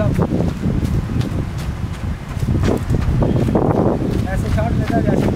सब ऐसे शॉट लेता जैसे